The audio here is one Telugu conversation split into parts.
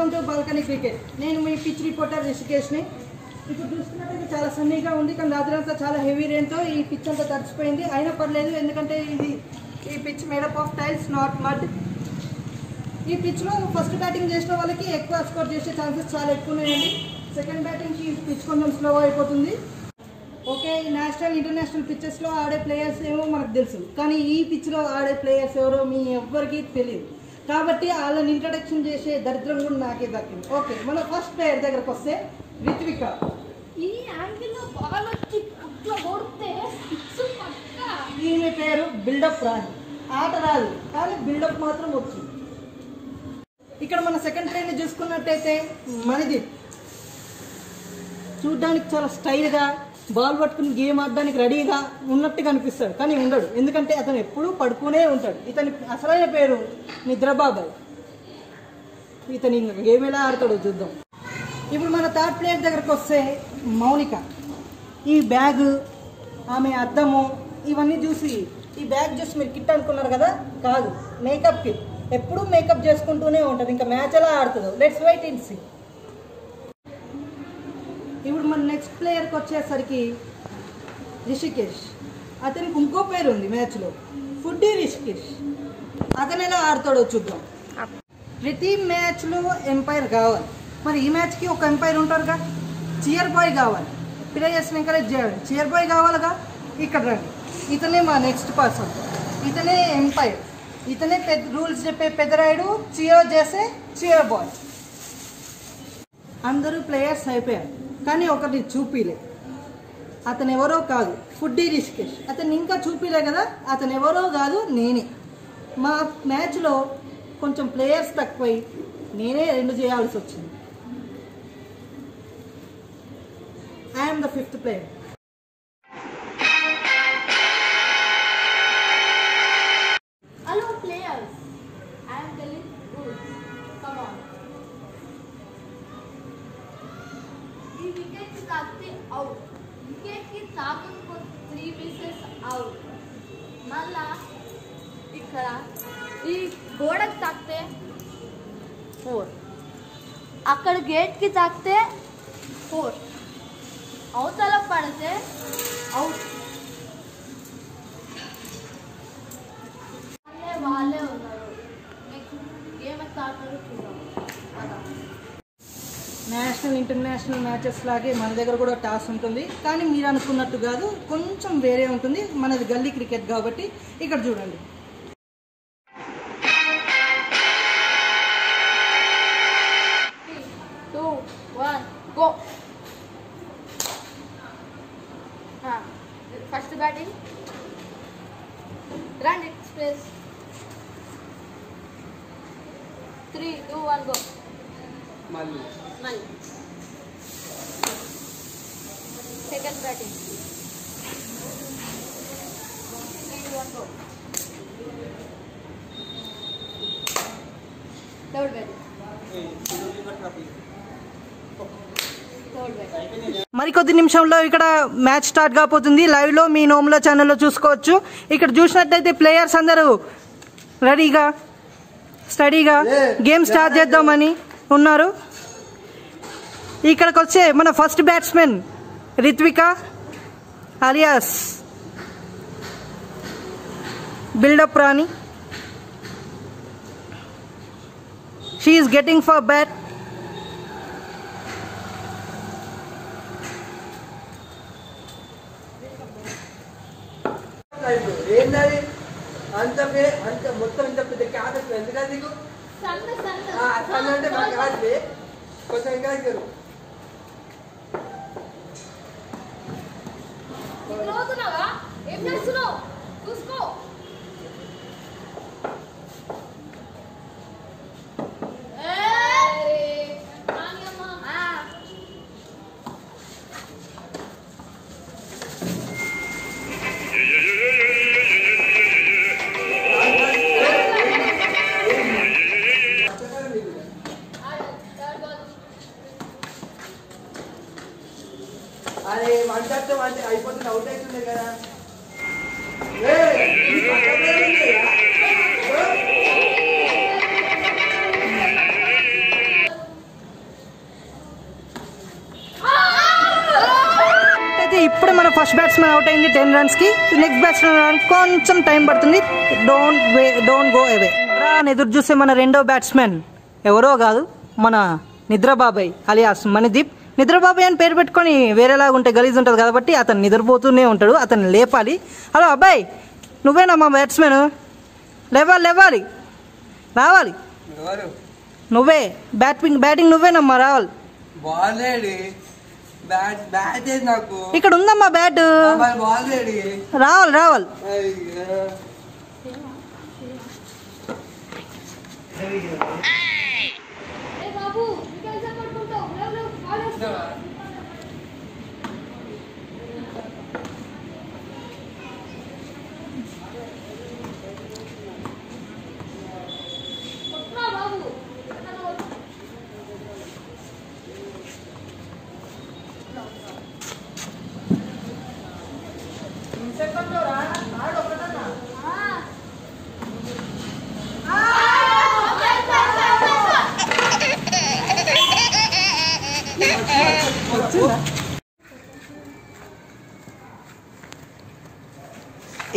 Welcome to balcony cricket. నేను మీ పిచ్ రిపోర్టర్ రిషికేష్ని. ఇప్పుడు చూసుకున్నట్టయితే చాలా సన్నీగా ఉంది కానీ రాత్రంతా చాలా హెవీ రెయిన్తో ఈ పిచ్ అంతా తడిచిపోయింది అయినా పర్లేదు ఎందుకంటే ఇది ఈ pitch made up of tiles not mud ఈ పిచ్లో ఫస్ట్ బ్యాటింగ్ చేసిన వాళ్ళకి ఎక్కువ స్కోర్ చేసే ఛాన్సెస్ చాలా ఎక్కువ ఉన్నాయండి సెకండ్ బ్యాటింగ్కి ఈ పిచ్ కొంచెం స్లో అయిపోతుంది. ఓకే ఈ నేషనల్ ఇంటర్నేషనల్ పిచ్చెస్లో ఆడే ప్లేయర్స్ ఏమో మనకు తెలుసు కానీ ఈ పిచ్లో ఆడే ప్లేయర్స్ ఎవరో మీ ఎవ్వరికీ తెలియదు. కాబట్టి వాళ్ళని ఇంట్రడక్షన్ చేసే దరిద్రం కూడా నాకే దక్కింది. ఓకే మన ఫస్ట్ ప్లేయర్ దగ్గరకు వస్తే రిత్విక. ఈ యాంగిల్లో బాల్ వచ్చి కొడితే సిక్స్ ఈమె పేరు బిల్డప్ రాని ఆట రాదు కానీ బిల్డప్ మాత్రం వచ్చు ఇక్కడ మన సెకండ్ ప్లేయర్ని చూసుకున్నట్టయితే మణిదీప్. చూడ్డానికి చాలా స్టైల్గా బాల్ పట్టుకుని గేమ్ ఆడడానికి రెడీగా ఉన్నట్టుగా అనిపిస్తాడు. కానీ ఉండడు. ఎందుకంటే అతను ఎప్పుడూ పడుకునే ఉంటాడు. ఇతని అసలైన పేరు నిద్రబాబాయ్. ఇతని గేమ్ ఎలా ఆడతాడో చూద్దాం. ఇప్పుడు మన థర్డ్ ప్లేయర్ దగ్గరకు వస్తే మౌనిక. ఈ బ్యాగ్ ఆమె అద్దము ఇవన్నీ చూసి ఈ బ్యాగ్ చూసి మీరు కిట్ అనుకున్నారు కదా? కాదు. Makeup kit. ఎప్పుడూ మేకప్ చేసుకుంటూనే ఉంటుంది. ఇంకా మ్యాచ్ ఎలా ఆడుతుందో. లెట్స్ వెయిట్ ఇన్ సీ ఇప్పుడు మన నెక్స్ట్ ప్లేయర్కి వచ్చేసరికి రిషికేష్. అతనికి ఇంకో పేరు ఉంది మ్యాచ్లో ఫుడ్డీ రిషికేష్. అతను ఎలా ఆడతాడో చూద్దాం. ప్రతి మ్యాచ్లో ఎంపైర్ కావాలి. మరి ఈ మ్యాచ్కి ఒక ఎంపైర్ ఉంటారుగా? చియర్ బాయ్ కావాలి. ప్లేయర్స్ని ఎంకరేజ్ చేయాలి చీయర్ బాయ్ కావాలిగా? ఇక్కడ రండి. ఇతనే మా నెక్స్ట్ పర్సన్ ఇతనే ఎంపైర్ ఇతనే పెద్ద రూల్స్ చెప్పే పెద్దరాయుడు చియర్ చేసే చియర్ బాయ్ అందరూ ప్లేయర్స్ అయిపోయారు. కానీ ఒకటి చూపిలే. అతను ఎవరో కాదు. ఫుడ్డీ రిషికేష్. అతను ఇంకా చూపిలే కదా. అతను ఎవరో కాదు నేనే. మా మ్యాచ్లో కొంచెం ప్లేయర్స్ తక్కువై నేనే రెండు చేయాల్సి వచ్చింది. I'm the fifth player. ఇక్కడ. ఈ గోడకి తాకితే ఫోర్. అక్కడ గేట్కి తాకితే ఫోర్. అవతల పడితే అవుట్. వాళ్ళే వాళ్ళే ఉన్నారు. గేమ్ చూద్దాం. నేషనల్ ఇంటర్నేషనల్ మ్యాచెస్ లాగే మన దగ్గర కూడా టాస్ ఉంటుంది. కానీ మీరు అనుకున్నట్టు కాదు కొంచెం వేరే ఉంటుంది. మనది గల్లీ క్రికెట్ కాబట్టి ఇక్కడ చూడండి. వన్ గో ఫస్ట్ బ్యాటింగ్ రండి space three two one go మళ్ళీ మళ్ళీ second batting three two one go third batting third batting మరికొద్ది నిమిషంలో ఇక్కడ మ్యాచ్ స్టార్ట్ కాబోతుంది. లైవ్లో మీ నోముల ఛానల్లో చూసుకోవచ్చు. ఇక్కడ చూసినట్టయితే ప్లేయర్స్ అందరూ రెడీగా స్టడీగా గేమ్ స్టార్ట్ చేద్దామని ఉన్నారు. ఇక్కడికి వచ్చే మన first batsmen Ritvika alias buildup Rani she is getting for bat ఏంటది అంత పే- అంత మొత్తం ఇంత పెద్ద క్యాప్ ఎందుకంటే నీకు సన్న ఆ, సన్న అంటే మాకు కాదు కొంచెం ఇంకా ఇద్దరు ఏం చేస్తున్నావు చూసుకో. బ్యాట్స్మెన్ అవుట్ అయింది టెన్ రన్స్కి నెక్స్ట్ బ్యాట్స్మెన్ కొంచెం టైం పడుతుంది. Don't way don't go away రా అని ఎదురు చూస్తే మన రెండో బ్యాట్స్మెన్ ఎవరో కాదు మన నిద్రబాబాయ్ అలియాస్ మణిదీప్. నిద్రబాబాయ్ అని పేరు పెట్టుకొని వేరేలాగా ఉంటే గలీజ్ ఉంటుంది కాబట్టి అతను నిద్రపోతూనే ఉంటాడు అతన్ని లేపాలి. హలో అబ్బాయి నువ్వేనా మా బ్యాట్స్మెన్ లేవాలి లేవాలి. రావాలి. నువ్వే బ్యాటింగ్ బ్యాటింగ్ నువ్వేనమ్మా రావాలి. ఇక్కడ ఉందమ్మా బ్యాట్ రావాలి రావాలి. అయ్యో. ఏ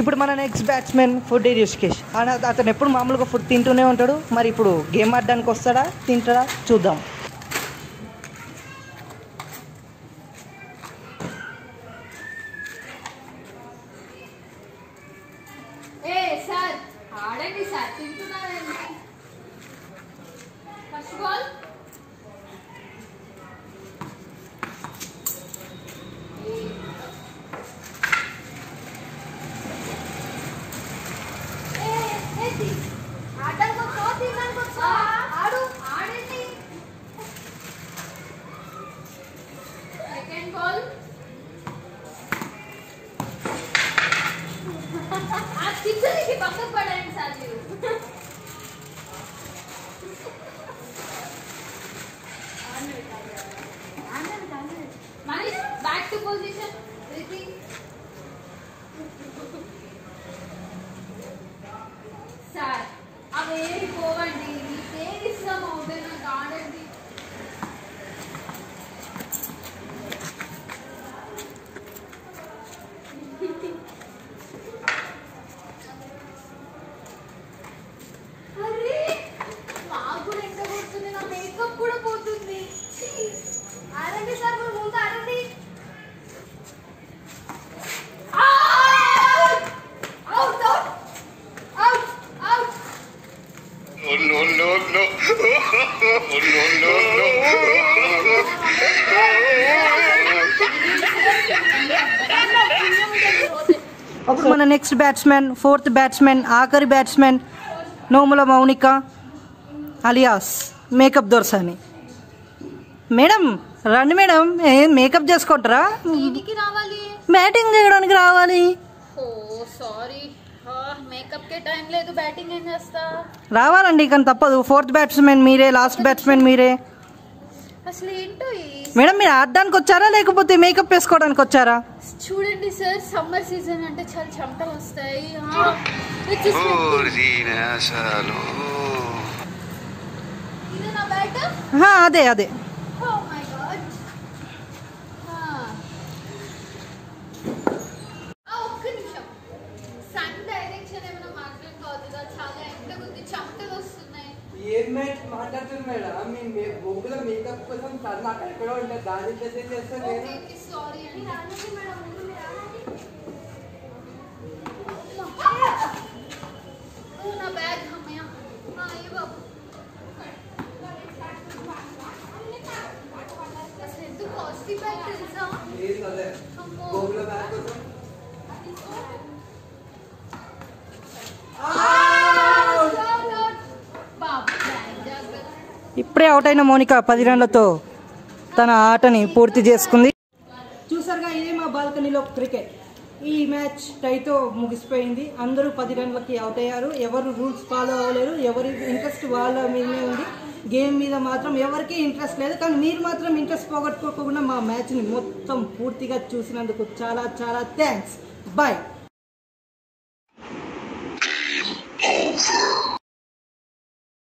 ఇప్పుడు మన నెక్స్ట్ బ్యాట్స్మెన్ ఫుడ్ రిషికేష్ అతను ఎప్పుడు మామూలుగా ఫుడ్ తింటూనే ఉంటాడు. మరి ఇప్పుడు గేమ్ ఆడడానికి వస్తాడా? తింటాడా? చూద్దాం. ఆ కిచెన్కి పక్కకు పడండి సార్ మీరు Manish back to position Hrithik sir అవేవి పోవండి మీకేది ఇష్టం అవుతాయి అప్పుడు మన నెక్స్ట్ బ్యాట్స్మెన్ ఫోర్త్ బ్యాట్స్మెన్ ఆఖరి batsmen Nomula Mounika alias makeup దొరసాని. మేడం రండి మేడం. ఏ మేకప్ చేసుకుంటారా? బ్యాటింగ్ చేయడానికి రావాలి. రావాలండి కానీ తప్పదు. ఫోర్త్ బ్యాట్స్మెన్ మీరే లాస్ట్ బ్యాట్స్మెన్ మీరే. అసలు ఏంటో ఈ మేడం మీరు ఆడడానికి వచ్చారా? లేకపోతే మేకప్ వేసుకోవడానికి వచ్చారా? చూడండి సార్ సమ్మర్ సీజన్ అంటే చాలా చెమటలు వస్తాయి. అదే అదే ఓ మై గాడ్ ఒక్క నిమిషం సన్ డైరెక్షన్ ఏమైనా మాట్లాడుకోవద్దుగా చాలా ఎండగా ఉంది చెమటలు వస్తున్నాయి ఏం మ్యాచ్ మాట్లాడుతుంది మేడం మీ మే- బొగ్గుల మేకప్ కోసం తను అక్కడ ఎక్కడో ఉంటుంది దాని ప్లేస్ ఏం చేస్తాను ఓకే నేను ఓకే సారీ అండి రానండి మేడం ముందు మీరు రానండి. ఓ, నా బ్యాగ్ అమ్మయ్య ఆ, ఏ బాబు అసలు ఎంత కాస్ట్లీ బ్యాగ్ తెలుసా లేదు అదే అమ్మో. బొగ్గుల బ్యాగ్ కోసం బాబు బ్యాగ్ జాగ్రత్త ఇప్పుడే అవుట్ అయిన మోనిక పది రన్లతో. తన ఆటని పూర్తి చేసుకుంది. చూసారుగా ఇదే మా బాల్కనీలో క్రికెట్. ఈ మ్యాచ్ టైతో ముగిసిపోయింది. అందరూ పది రన్లకి అవుట్ అయ్యారు. ఎవరు రూల్స్ ఫాలో అవ్వలేరు. ఎవరి ఇంట్రెస్ట్ వాళ్ళ మీదనే ఉంది. గేమ్ మీద మాత్రం ఎవరికీ ఇంట్రెస్ట్ లేదు. కానీ మీరు మాత్రం ఇంట్రెస్ట్ పోగొట్టుకోకుండా మా మ్యాచ్ని మొత్తం పూర్తిగా చూసినందుకు చాలా చాలా థ్యాంక్స్. బాయ్